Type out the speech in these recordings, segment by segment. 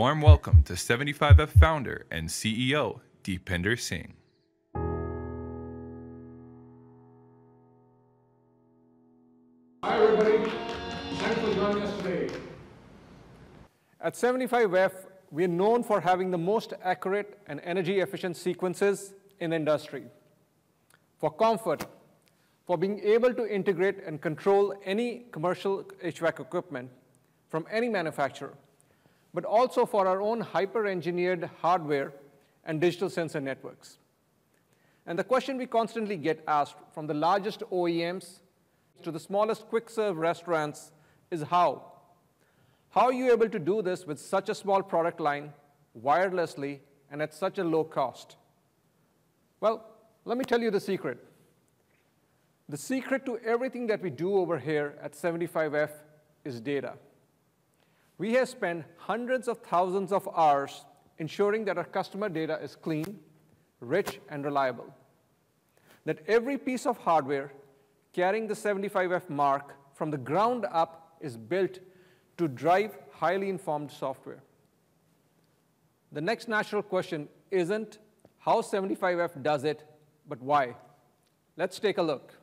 warm welcome to 75F founder and CEO, Deepinder Singh. Hi, everybody. Thanks for joining us today. At 75F, we are known for having the most accurate and energy-efficient sequences in the industry. For comfort, for being able to integrate and control any commercial HVAC equipment from any manufacturer, but also for our own hyper-engineered hardware and digital sensor networks. And the question we constantly get asked from the largest OEMs to the smallest quick-serve restaurants is how? How are you able to do this with such a small product line, wirelessly, and at such a low cost? Well, let me tell you the secret. The secret to everything that we do over here at 75F is data. We have spent hundreds of thousands of hours ensuring that our customer data is clean, rich, and reliable. That every piece of hardware carrying the 75F mark from the ground up is built to drive highly informed software. The next natural question isn't how 75F does it, but why. Let's take a look.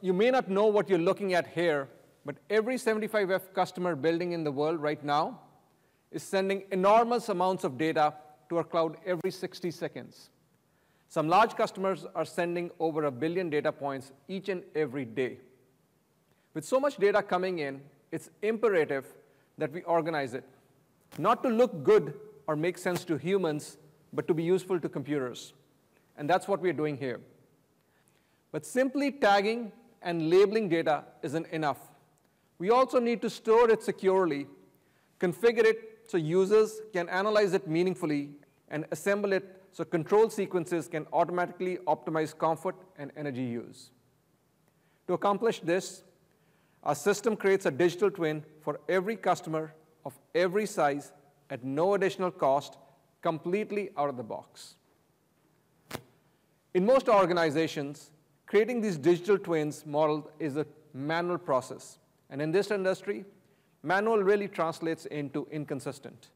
You may not know what you're looking at here, but every 75F customer building in the world right now is sending enormous amounts of data to our cloud every 60 seconds. Some large customers are sending over a billion data points each and every day. With so much data coming in, it's imperative that we organize it, not to look good or make sense to humans, but to be useful to computers. And that's what we're doing here. But simply tagging and labeling data isn't enough. We also need to store it securely, configure it so users can analyze it meaningfully, and assemble it so control sequences can automatically optimize comfort and energy use. To accomplish this, our system creates a digital twin for every customer of every size at no additional cost, completely out of the box. In most organizations, creating these digital twins model is a manual process. And in this industry, manual really translates into inconsistent.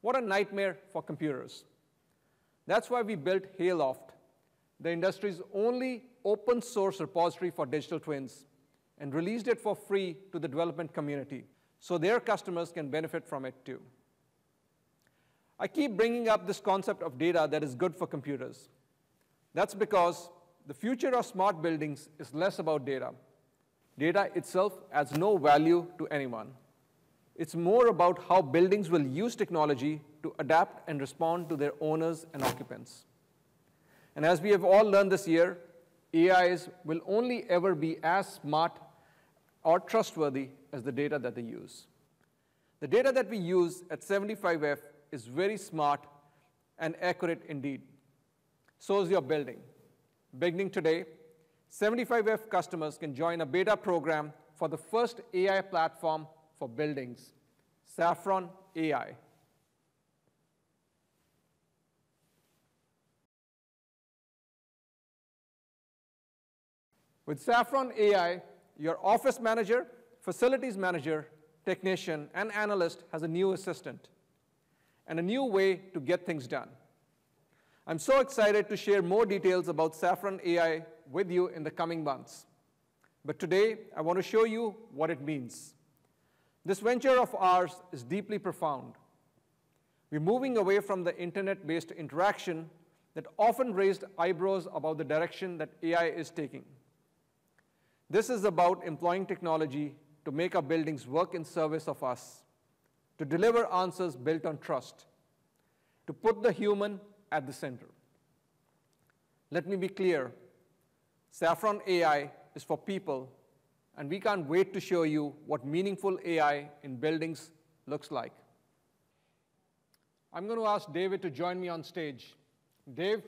What a nightmare for computers. That's why we built Hayloft, the industry's only open source repository for digital twins, and released it for free to the development community so their customers can benefit from it too. I keep bringing up this concept of data that is good for computers. That's because the future of smart buildings is less about data Data itself adds no value to anyone. It's more about how buildings will use technology to adapt and respond to their owners and occupants. And as we have all learned this year, AIs will only ever be as smart or trustworthy as the data that they use. The data that we use at 75F is very smart and accurate indeed. So is your building. Beginning today, 75F customers can join a beta program for the first AI platform for buildings, Saffron AI. With Saffron AI, your office manager, facilities manager, technician, and analyst has a new assistant and a new way to get things done. I'm so excited to share more details about Saffron AI with you in the coming months. But today, I want to show you what it means. This venture of ours is deeply profound. We're moving away from the internet-based interaction that often raised eyebrows about the direction that AI is taking. This is about employing technology to make our buildings work in service of us, to deliver answers built on trust, to put the human at the center. Let me be clear Saffron AI is for people, and we can't wait to show you what meaningful AI in buildings looks like. I'm going to ask David to join me on stage. Dave?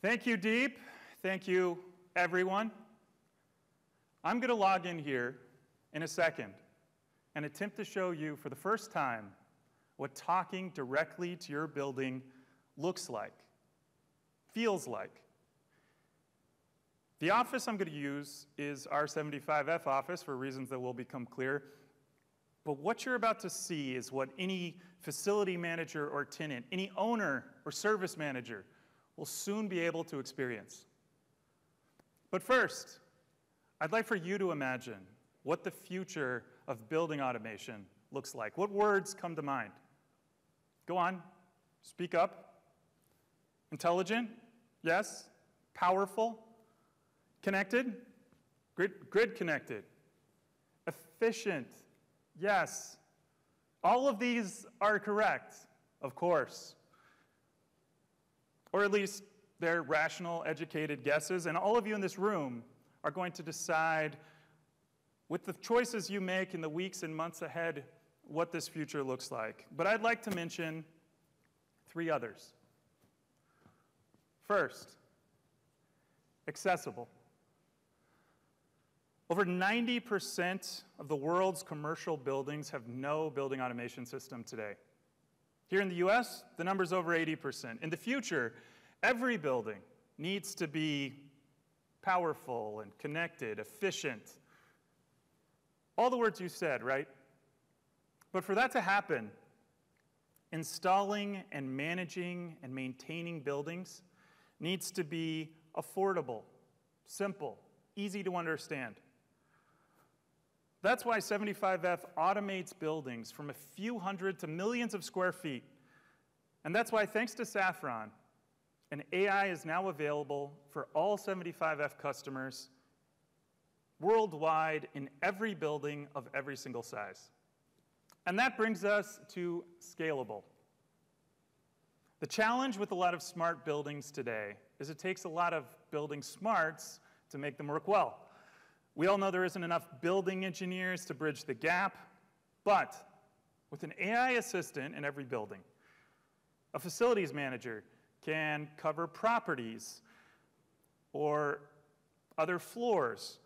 Thank you, Deep. Thank you, everyone. I'm going to log in here in a second and attempt to show you for the first time what talking directly to your building looks like, feels like. The office I'm going to use is our 75F office for reasons that will become clear. But what you're about to see is what any facility manager or tenant, any owner or service manager will soon be able to experience. But first, I'd like for you to imagine what the future of building automation looks like. What words come to mind? Go on, speak up. Intelligent? Yes. Powerful? Connected? Grid, grid connected. Efficient? Yes. All of these are correct, of course. Or at least they're rational, educated guesses, and all of you in this room are going to decide with the choices you make in the weeks and months ahead what this future looks like. But I'd like to mention three others. First, accessible. Over 90% of the world's commercial buildings have no building automation system today. Here in the US, the number's over 80%. In the future, every building needs to be powerful and connected, efficient. All the words you said, right? But for that to happen, installing and managing and maintaining buildings needs to be affordable, simple, easy to understand. That's why 75F automates buildings from a few hundred to millions of square feet. And that's why, thanks to Saffron, an AI is now available for all 75F customers worldwide in every building of every single size. And that brings us to scalable. The challenge with a lot of smart buildings today is it takes a lot of building smarts to make them work well. We all know there isn't enough building engineers to bridge the gap, but with an AI assistant in every building, a facilities manager can cover properties or other floors,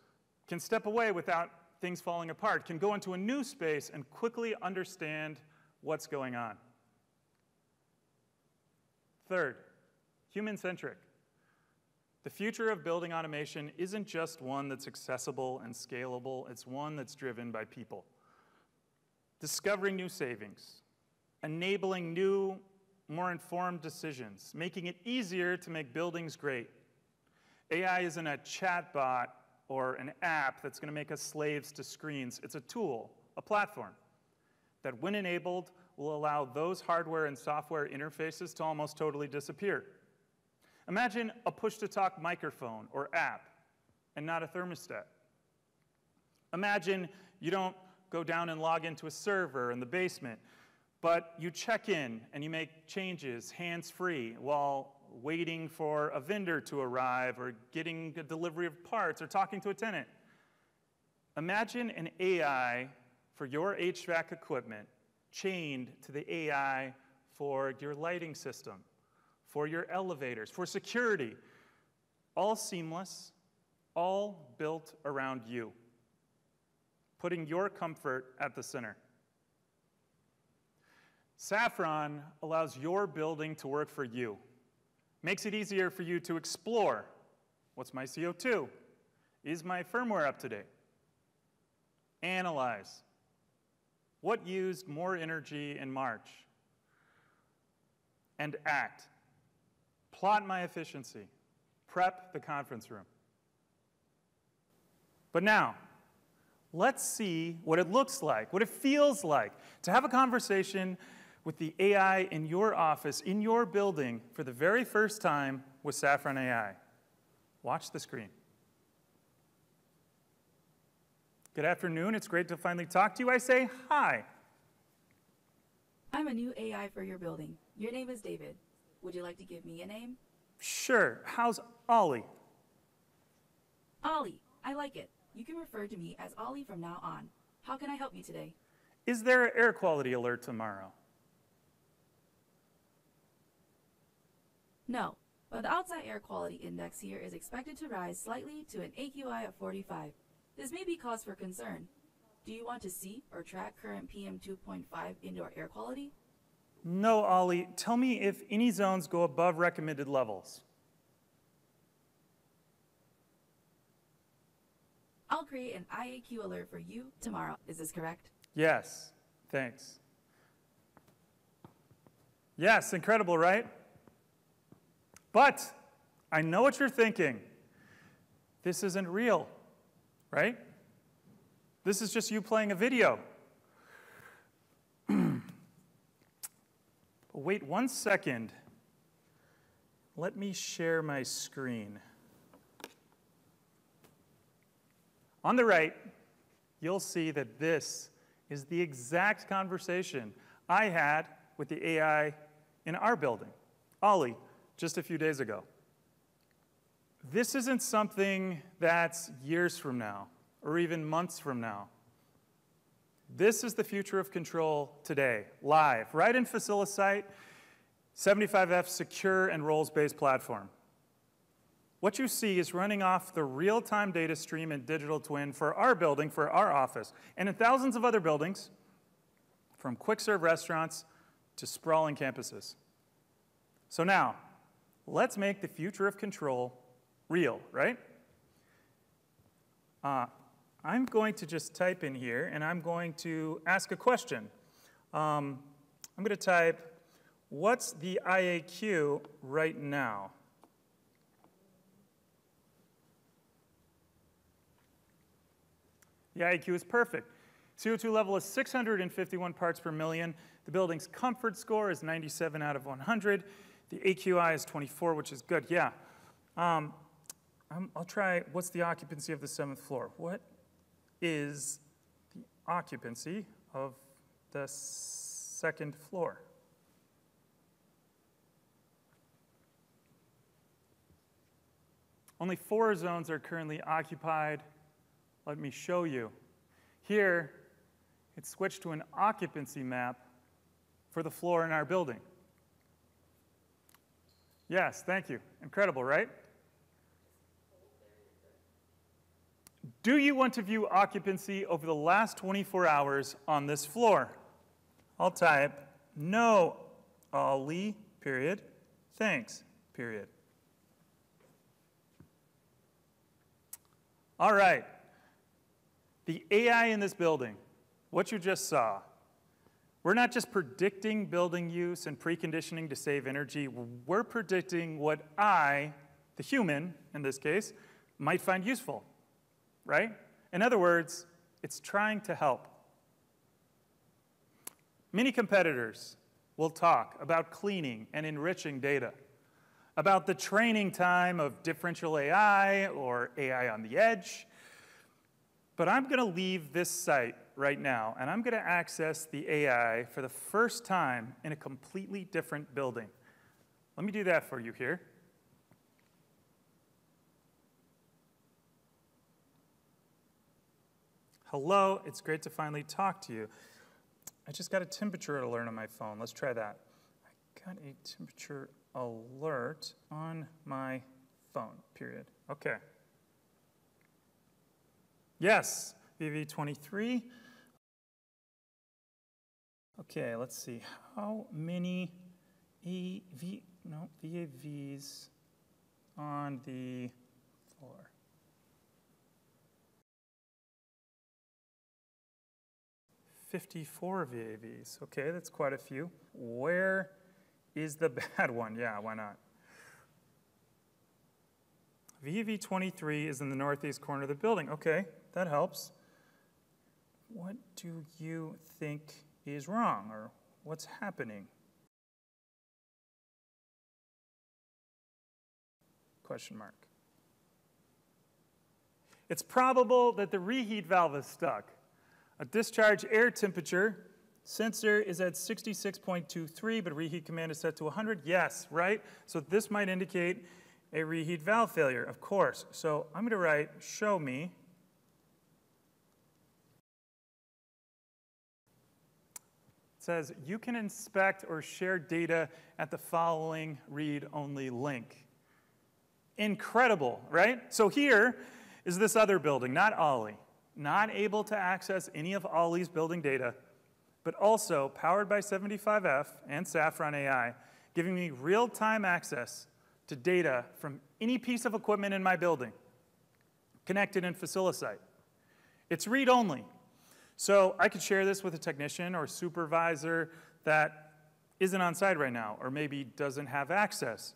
can step away without things falling apart, can go into a new space and quickly understand what's going on. Third, human centric. The future of building automation isn't just one that's accessible and scalable, it's one that's driven by people. Discovering new savings, enabling new, more informed decisions, making it easier to make buildings great. AI isn't a chatbot or an app that's going to make us slaves to screens. It's a tool, a platform that, when enabled, will allow those hardware and software interfaces to almost totally disappear. Imagine a push to talk microphone or app and not a thermostat. Imagine you don't go down and log into a server in the basement, but you check in and you make changes hands free while waiting for a vendor to arrive or getting a delivery of parts or talking to a tenant. Imagine an AI for your HVAC equipment chained to the AI for your lighting system for your elevators, for security. All seamless, all built around you, putting your comfort at the center. Saffron allows your building to work for you, makes it easier for you to explore what's my CO2? Is my firmware up to date? Analyze what used more energy in March? And act plot my efficiency, prep the conference room. But now, let's see what it looks like, what it feels like to have a conversation with the AI in your office, in your building, for the very first time with Saffron AI. Watch the screen. Good afternoon. It's great to finally talk to you. I say hi. I'm a new AI for your building. Your name is David. Would you like to give me a name? Sure. How's Ollie? Ollie. I like it. You can refer to me as Ollie from now on. How can I help you today? Is there an air quality alert tomorrow? No, but the outside air quality index here is expected to rise slightly to an AQI of 45. This may be cause for concern. Do you want to see or track current PM 2.5 indoor air quality? No, Ollie. Tell me if any zones go above recommended levels. I'll create an IAQ alert for you tomorrow. Is this correct? Yes, thanks. Yes, incredible, right? But I know what you're thinking. This isn't real, right? This is just you playing a video. wait one second. Let me share my screen. On the right, you'll see that this is the exact conversation I had with the AI in our building, Ollie, just a few days ago. This isn't something that's years from now or even months from now. This is the future of control today, live, right in Facilisight, 75F secure and roles-based platform. What you see is running off the real-time data stream and digital twin for our building, for our office, and in thousands of other buildings, from quick-serve restaurants to sprawling campuses. So now, let's make the future of control real, right? Uh, I'm going to just type in here, and I'm going to ask a question. Um, I'm going to type, what's the IAQ right now? The IAQ is perfect. CO2 level is 651 parts per million. The building's comfort score is 97 out of 100. The AQI is 24, which is good, yeah. Um, I'll try, what's the occupancy of the seventh floor? What is the occupancy of the second floor? Only four zones are currently occupied let me show you. Here, it's switched to an occupancy map for the floor in our building. Yes, thank you. Incredible, right? Do you want to view occupancy over the last 24 hours on this floor? I'll type no, Ollie, period. Thanks, period. All right. The AI in this building, what you just saw, we're not just predicting building use and preconditioning to save energy, we're predicting what I, the human in this case, might find useful, right? In other words, it's trying to help. Many competitors will talk about cleaning and enriching data, about the training time of differential AI or AI on the edge, but I'm going to leave this site right now, and I'm going to access the AI for the first time in a completely different building. Let me do that for you here. Hello, it's great to finally talk to you. I just got a temperature alert on my phone. Let's try that. I got a temperature alert on my phone, period. Okay. Yes, VV23. Okay, let's see. How many AV, no, VAVs on the floor? Fifty-four VAVs. Okay, that's quite a few. Where is the bad one? Yeah, why not? VV23 is in the northeast corner of the building. Okay, that helps. What do you think is wrong or what's happening? Question mark. It's probable that the reheat valve is stuck. A discharge air temperature sensor is at 66.23, but reheat command is set to 100. Yes, right? So this might indicate a reheat valve failure, of course. So I'm going to write show me says you can inspect or share data at the following read-only link. Incredible, right? So here is this other building, not Ollie, not able to access any of Ollie's building data. but also powered by 75F and Saffron AI, giving me real time access to data from any piece of equipment in my building, connected in Facilisight. It's read only. So I could share this with a technician or supervisor that isn't on site right now, or maybe doesn't have access.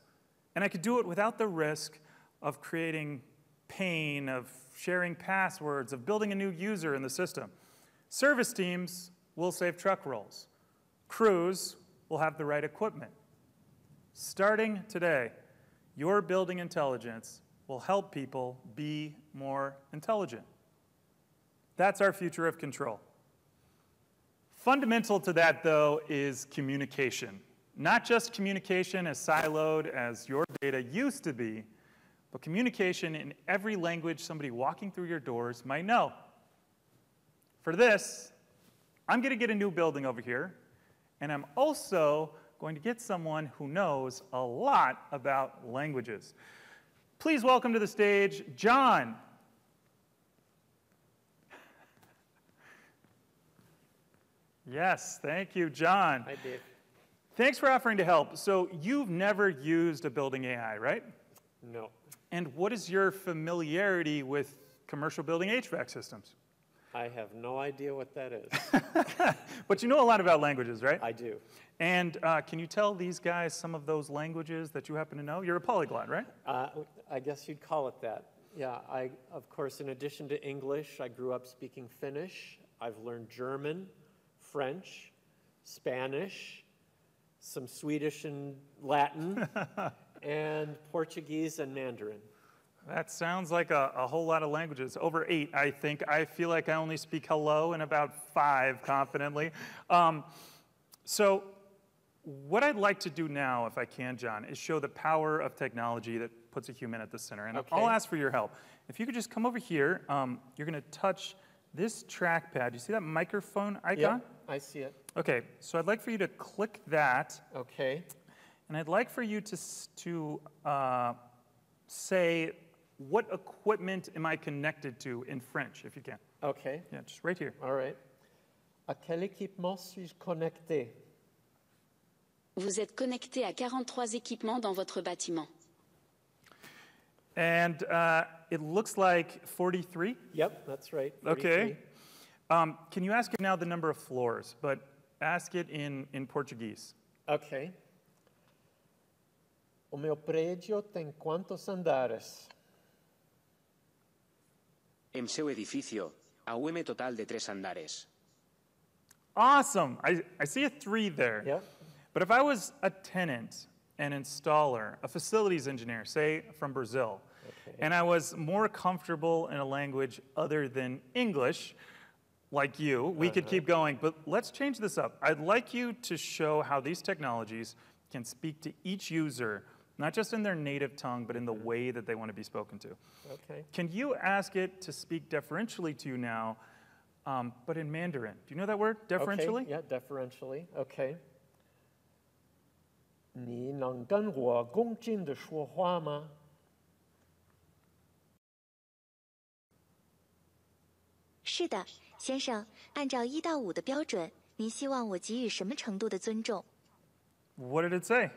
And I could do it without the risk of creating pain, of sharing passwords, of building a new user in the system. Service teams will save truck rolls. Crews will have the right equipment. Starting today, your building intelligence will help people be more intelligent. That's our future of control. Fundamental to that, though, is communication. Not just communication as siloed as your data used to be, but communication in every language somebody walking through your doors might know. For this, I'm going to get a new building over here, and I'm also going to get someone who knows a lot about languages. Please welcome to the stage John. Yes, thank you, John. Hi, Dave. Thanks for offering to help. So, you've never used a building AI, right? No. And what is your familiarity with commercial building HVAC systems? I have no idea what that is. But you know a lot about languages, right? I do. And uh, can you tell these guys some of those languages that you happen to know? You're a polyglot, right? Uh, I guess you'd call it that. Yeah, I, of course, in addition to English, I grew up speaking Finnish. I've learned German, French, Spanish, some Swedish and Latin, and Portuguese and Mandarin. That sounds like a, a whole lot of languages. Over eight, I think. I feel like I only speak hello and about five confidently. Um, so, what I'd like to do now, if I can, John, is show the power of technology that puts a human at the center. And Okay. I'll ask for your help. If you could just come over here, um, you're going to touch this trackpad. You see that microphone icon? Yep, I see it. Okay, so I'd like for you to click that, Okay. and I'd like for you to, to uh, say what equipment am I connected to in French, if you can. Okay. Yeah, just right here. All right. À quel équipement suis-je connecté? Vous êtes connecté à 43 équipements dans votre bâtiment. And uh, it looks like 43. Yep, that's right. Okay. 43. Um, can you ask it now the number of floors, but ask it in, in Portuguese? Ok. O meu prédio tem quantos andares? Em seu edificio, a UM total de tres andares. Awesome. I, I see a three there. Yep. But if I was a tenant, an installer, a facilities engineer, say from Brazil, and I was more comfortable in a language other than English, like you, we could keep going. But let's change this up. I'd like you to show how these technologies can speak to each user, not just in their native tongue, but in the way that they want to be spoken to. Okay. Can you ask it to speak deferentially to you now, um, but in Mandarin? Do you know that word, deferentially? Okay. Yeah, deferentially. Okay. 你能跟我恭敬的说话吗？ 是的，先生，按照一到五的标准，您希望我给予什么程度的尊重？ What did it say?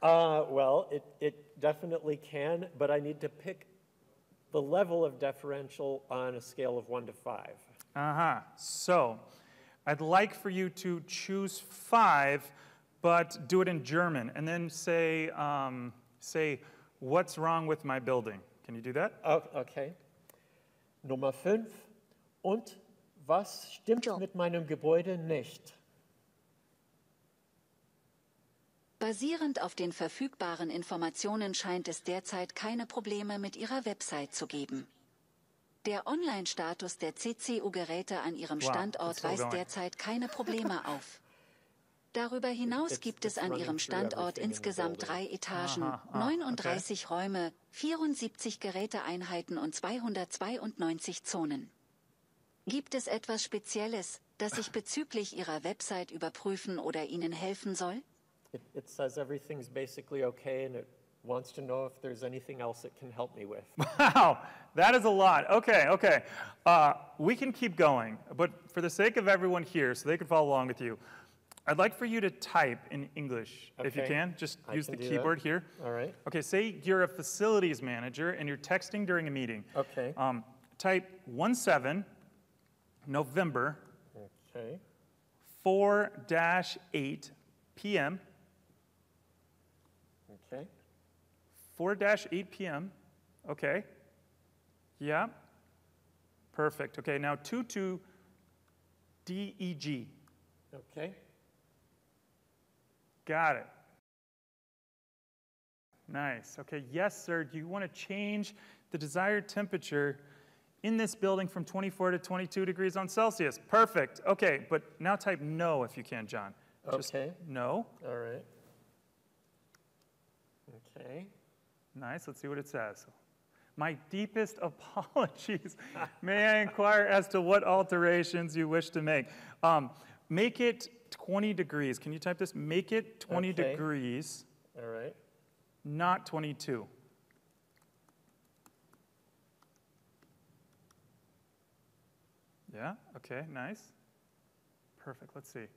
Uh, well, it, it definitely can, but I need to pick the level of deferential on a scale of one to five. Uh huh. So, I'd like for you to choose five, but do it in German, and then say, um, say, what's wrong with my building? Can you do that? Oh, okay. Nummer fünf. Und was stimmt mit meinem Gebäude nicht? Basierend auf den verfügbaren Informationen scheint es derzeit keine Probleme mit Ihrer Website zu geben. Der Online-Status der CCU-Geräte an Ihrem Wow, Standort still weist going. derzeit keine Probleme auf. Darüber hinaus It's- gibt es an Ihrem Standort insgesamt drei Etagen, Aha, ah, 39 Räume, 74 Geräteeinheiten und 292 Zonen. Gibt es etwas Spezielles, das ich bezüglich Ihrer Website überprüfen oder Ihnen helfen soll? It, it says everything's basically okay and it wants to know if there's anything else it can help me with. Wow, that is a lot. Okay, okay. Uh, we can keep going, but for the sake of everyone here, so they can follow along with you, I'd like for you to type in English, if you Okay, can. Just I use can the do that. keyboard here. All right. Okay, say you're a facilities manager and you're texting during a meeting. Okay. Um, type 1-7, November, Okay. 4-8 p.m., Okay. 4-8 p.m. Okay. Yeah. Perfect. Okay, now 2-2 DEG. Okay. Got it. Nice. Okay, yes, sir. Do you want to change the desired temperature in this building from 24 to 22 degrees on Celsius? Perfect. Okay, but now type no if you can, John. Just Okay. no. All right. Okay. Nice. Let's see what it says. My deepest apologies. May I inquire as to what alterations you wish to make? Um, make it 20 degrees. Can you type this? Make it 20 Okay. degrees, All right. not 22. Yeah, okay, nice. Perfect, let's see.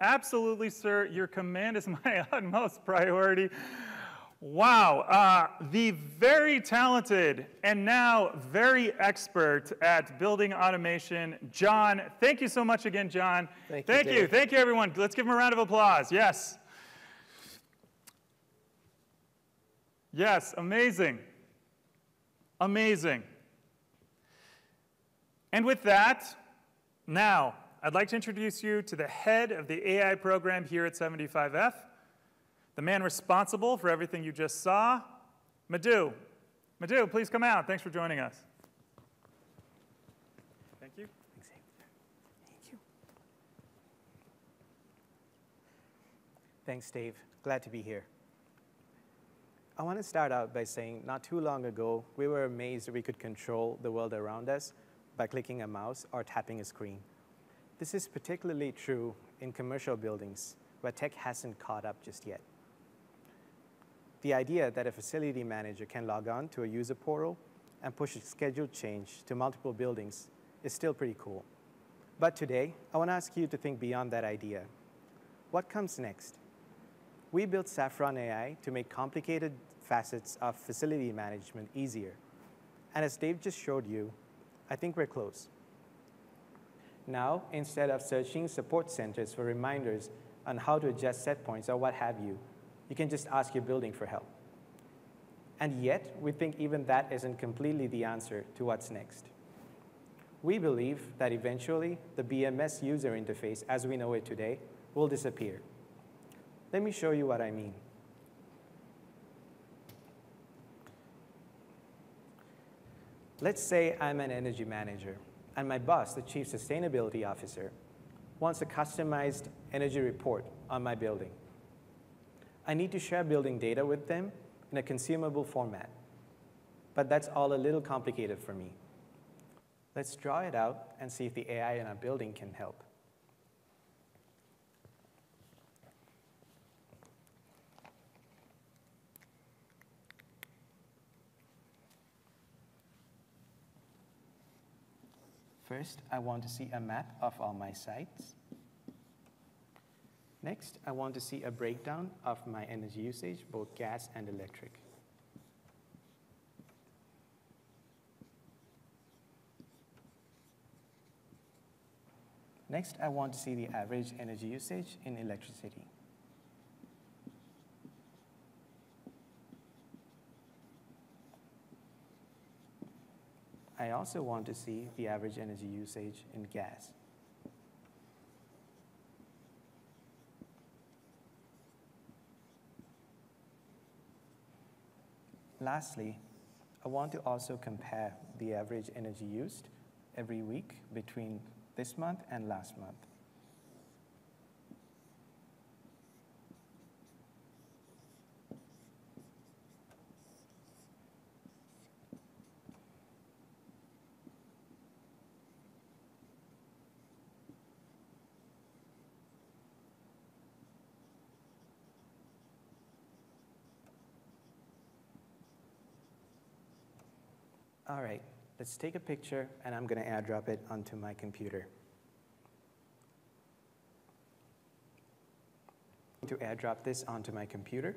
Absolutely, sir, your command is my utmost priority. Wow, uh, the very talented and now very expert at building automation, John. Thank you so much again, John. Thank you, Thank you, thank you, everyone. Let's give him a round of applause. Yes. Yes, amazing. Amazing. And with that, now I'd like to introduce you to the head of the AI program here at 75F, the man responsible for everything you just saw, Madhu. Madhu, please come out. Thanks for joining us. Thank you. Thank you. Thanks, Dave. Glad to be here. I want to start out by saying not too long ago, we were amazed that we could control the world around us by clicking a mouse or tapping a screen. This is particularly true in commercial buildings where tech hasn't caught up just yet. The idea that a facility manager can log on to a user portal and push a scheduled change to multiple buildings is still pretty cool. But today, I want to ask you to think beyond that idea. What comes next? We built Saffron AI to make complicated facets of facility management easier. And as Dave just showed you, I think we're close. Now, instead of searching support centers for reminders on how to adjust set points or what have you, you can just ask your building for help. And yet, we think even that isn't completely the answer to what's next. We believe that eventually the BMS user interface as we know it today will disappear. Let me show you what I mean. Let's say I'm an energy manager, and my boss, the chief sustainability officer, wants a customized energy report on my building. I need to share building data with them in a consumable format, but that's all a little complicated for me. Let's draw it out and see if the AI in our building can help. First, I want to see a map of all my sites. Next, I want to see a breakdown of my energy usage, both gas and electric. Next, I want to see the average energy usage in electricity. I also want to see the average energy usage in gas. Lastly, I want to also compare the average energy used every week between this month and last month. All right, let's take a picture and I'm going to airdrop it onto my computer. To airdrop this onto my computer.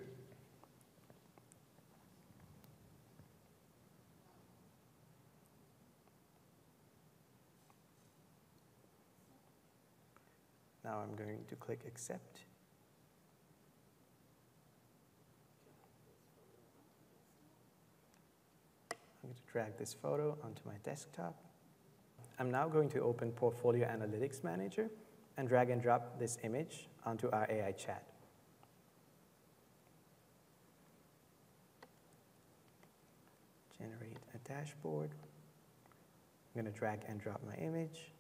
Now I'm going to click accept. Going to drag this photo onto my desktop. I'm now going to open Portfolio Analytics Manager and drag and drop this image onto our AI chat. Generate a dashboard. I'm going to drag and drop my image.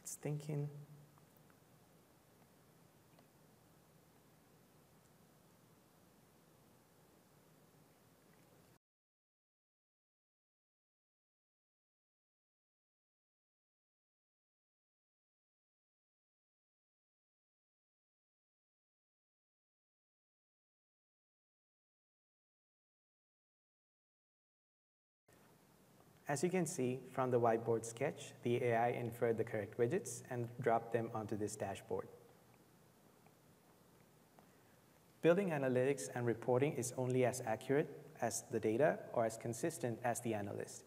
It's thinking. As you can see from the whiteboard sketch, the AI inferred the correct widgets and dropped them onto this dashboard. Building analytics and reporting is only as accurate as the data or as consistent as the analyst.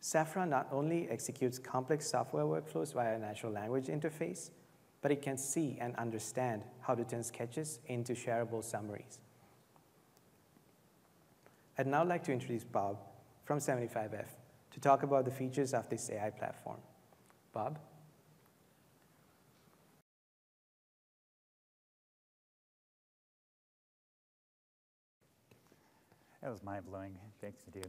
Saffron not only executes complex software workflows via a natural language interface, but it can see and understand how to turn sketches into shareable summaries. I'd now like to introduce Bob, from 75F to talk about the features of this AI platform. Bob? That was mind blowing. Thanks to you.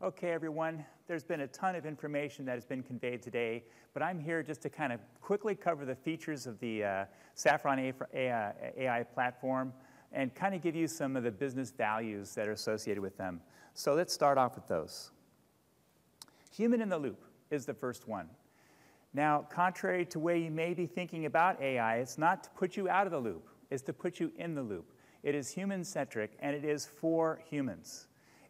Okay, everyone, there's been a ton of information that has been conveyed today, but I'm here just to kind of quickly cover the features of the uh, Saffron AI, AI platform and kind of give you some of the business values that are associated with them. So let's start off with those. Human in the loop is the first one. Now, contrary to way you may be thinking about AI, it's not to put you out of the loop, it's to put you in the loop. It is human centric and it is for humans.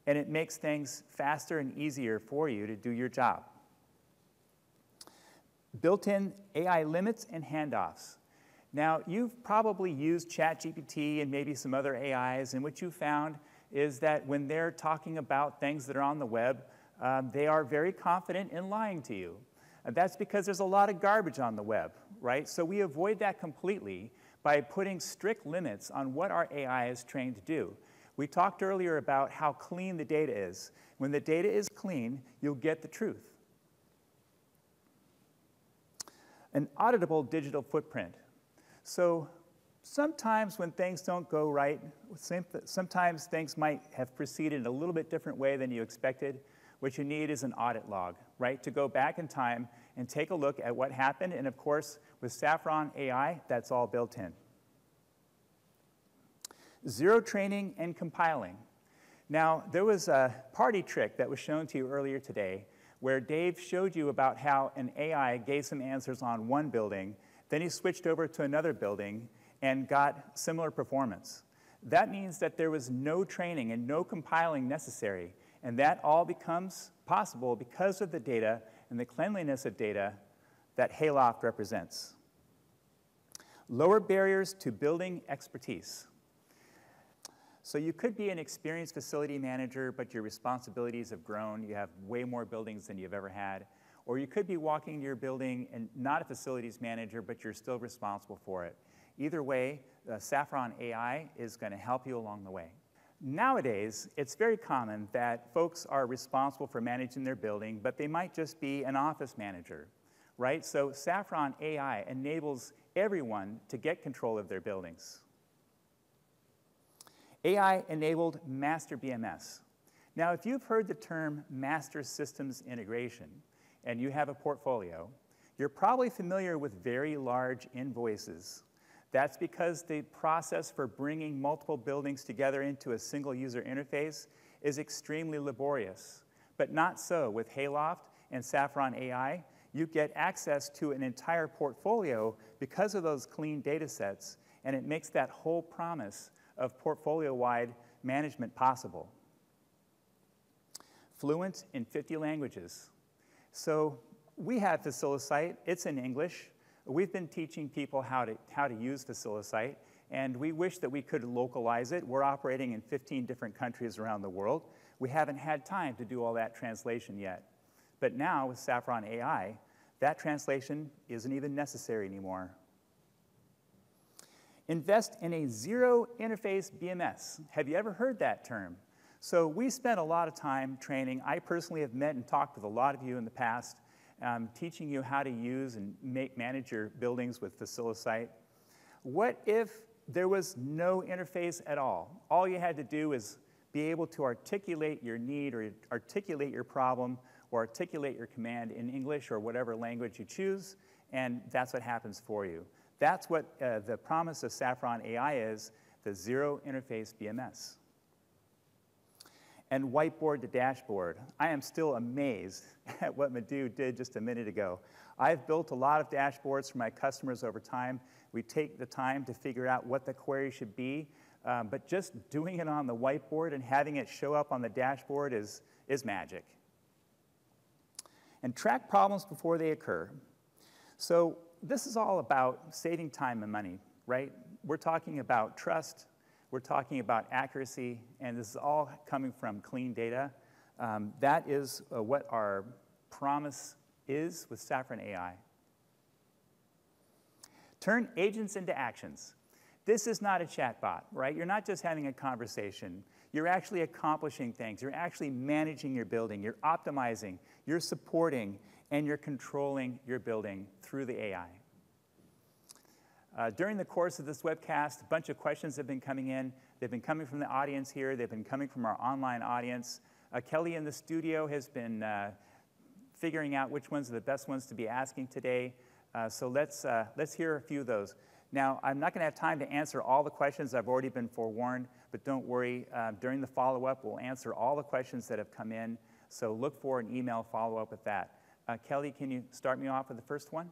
And it makes things faster and easier for you to do your job. Built in AI limits and handoffs. Now, you've probably used ChatGPT and maybe some other AIs, and what you found is that when they're talking about things that are on the web, um, they are very confident in lying to you. And that's because there's a lot of garbage on the web, right? So we avoid that completely by putting strict limits on what our AI is trained to do. We talked earlier about how clean the data is. When the data is clean, you'll get the truth. An auditable digital footprint. So sometimes when things don't go right, sometimes things might have proceeded in a little bit different way than you expected. What you need is an audit log, right? To go back in time and take a look at what happened. And of course, with Saffron AI, that's all built in. Zero training and compiling. Now, there was a party trick that was shown to you earlier today where Dave showed you about how an AI gave some answers on one building then he switched over to another building and got similar performance. That means that there was no training and no compiling necessary, and that all becomes possible because of the data and the cleanliness of data that Hayloft represents. Lower barriers to building expertise. So you could be an experienced facility manager, but your responsibilities have grown. You have way more buildings than you've ever had. Or you could be walking into your building and not a facilities manager, but you're still responsible for it. Either way, uh, Saffron AI is going to help you along the way. Nowadays, it's very common that folks are responsible for managing their building, but they might just be an office manager, right? So Saffron AI enables everyone to get control of their buildings. AI-enabled master BMS. Now, if you've heard the term master systems integration, and you have a portfolio, you're probably familiar with very large invoices. That's because the process for bringing multiple buildings together into a single user interface is extremely laborious. But not so with Hayloft and Saffron AI. you get access to an entire portfolio because of those clean data sets, and it makes that whole promise of portfolio-wide management possible. Fluent in 50 languages. So we have Facilisight, it's in English. We've been teaching people how to, how to use Facilisight, and we wish that we could localize it. We're operating in 15 different countries around the world. We haven't had time to do all that translation yet. But now with Saffron AI, that translation isn't even necessary anymore. Invest in a zero interface BMS. Have you ever heard that term? So we spent a lot of time training. I personally have met and talked with a lot of you in the past, um, teaching you how to use and make, manage your buildings with Facilisight. What if there was no interface at all? All you had to do is be able to articulate your need or articulate your problem or articulate your command in English or whatever language you choose, and that's what happens for you. That's what uh, the promise of Saffron AI is, the zero interface BMS. And whiteboard to dashboard. I am still amazed at what Madhu did just a minute ago. I've built a lot of dashboards for my customers over time. We take the time to figure out what the query should be, um, but just doing it on the whiteboard and having it show up on the dashboard is, is magic and track problems before they occur. So this is all about saving time and money, right? We're talking about trust, we're talking about accuracy, and this is all coming from clean data. Um, that is uh, what our promise is with Saffron AI. Turn agents into actions. This is not a chatbot, right? You're not just having a conversation. You're actually accomplishing things. You're actually managing your building. You're optimizing. You're supporting. And you're controlling your building through the AI. Uh, during the course of this webcast, a bunch of questions have been coming in. They've been coming from the audience here. They've been coming from our online audience. Uh, Kelly in the studio has been uh, figuring out which ones are the best ones to be asking today. Uh, so let's, uh, let's hear a few of those. Now, I'm not going to have time to answer all the questions. I've already been forewarned, but don't worry. Uh, during the follow up, we'll answer all the questions that have come in. So look for an email follow up with that. Kelly, can you start me off with the first one?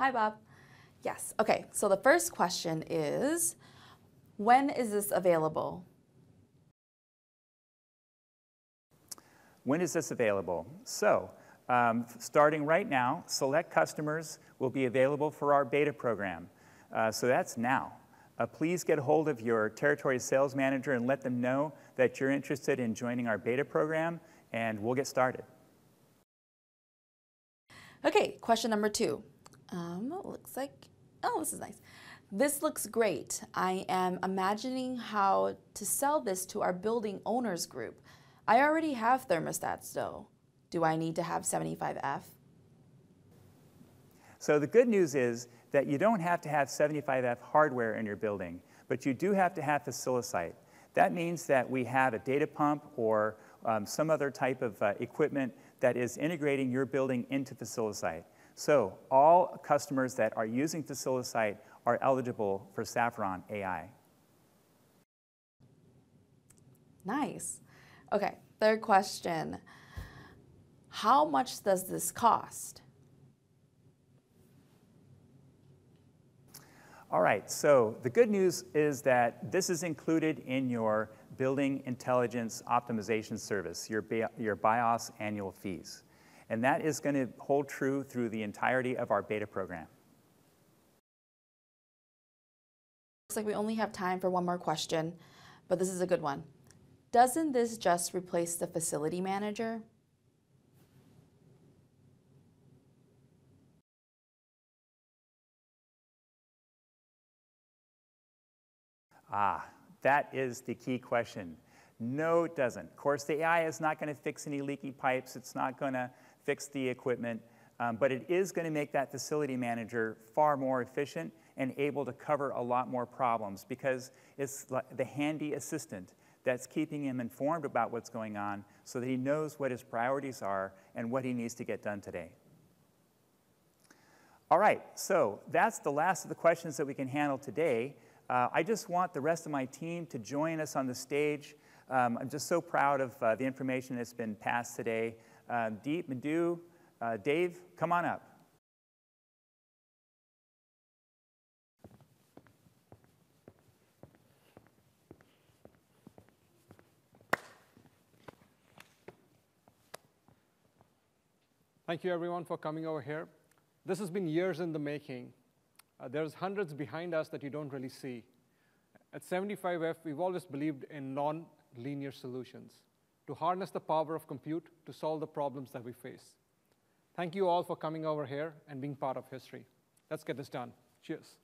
Hi, Bob. Yes. Okay. So the first question is When is this available? When is this available? So, um, starting right now, select customers will be available for our beta program. Uh, so that's now. Uh, please get a hold of your territory sales manager and let them know that you're interested in joining our beta program, and we'll get started. Okay, question number two. Um, looks like, oh, this is nice. This looks great. I am imagining how to sell this to our building owners group. I already have thermostats though. Do I need to have 75F? So the good news is that you don't have to have 75F hardware in your building, but you do have to have Facilisight. That means that we have a data pump or um, some other type of uh, equipment that is integrating your building into Facilisight. So all customers that are using Facilisight are eligible for Saffron AI. Nice. Okay, third question. How much does this cost? All right, so the good news is that this is included in your Building Intelligence Optimization Service, your, your BIOS annual fees. And that is going to hold true through the entirety of our beta program. Looks like we only have time for one more question, but this is a good one. Doesn't this just replace the facility manager? Ah, that is the key question. No, it doesn't. Of course, the AI is not going to fix any leaky pipes. It's not going to fix the equipment. Um, but it is going to make that facility manager far more efficient and able to cover a lot more problems because it's the handy assistant that's keeping him informed about what's going on so that he knows what his priorities are and what he needs to get done today. All right, so that's the last of the questions that we can handle today. Uh, I just want the rest of my team to join us on the stage. Um, I'm just so proud of uh, the information that's been passed today. Uh, Deep, Madhu, uh, Dave, come on up. Thank you everyone for coming over here. This has been years in the making. Uh, there's hundreds behind us that you don't really see. At 75F, we've always believed in non-linear solutions to harness the power of compute to solve the problems that we face. Thank you all for coming over here and being part of history. Let's get this done. Cheers.